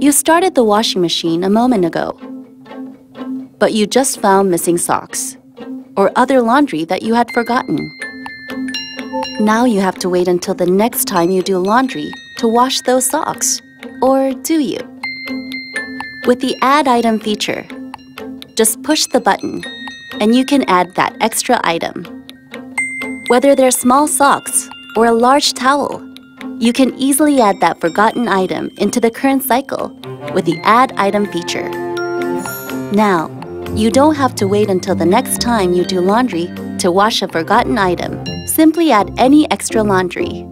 You started the washing machine a moment ago, but you just found missing socks or other laundry that you had forgotten. Now you have to wait until the next time you do laundry to wash those socks. Or do you? With the Add Item feature, just push the button and you can add that extra item. Whether they're small socks or a large towel, you can easily add that forgotten item into the current cycle with the Add Item feature. Now, you don't have to wait until the next time you do laundry to wash a forgotten item. Simply add any extra laundry